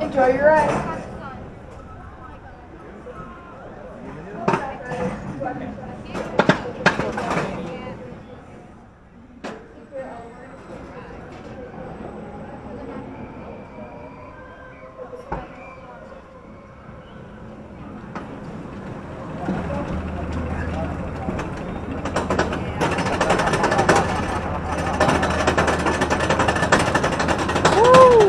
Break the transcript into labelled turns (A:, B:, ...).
A: Enjoy your ride. Woo!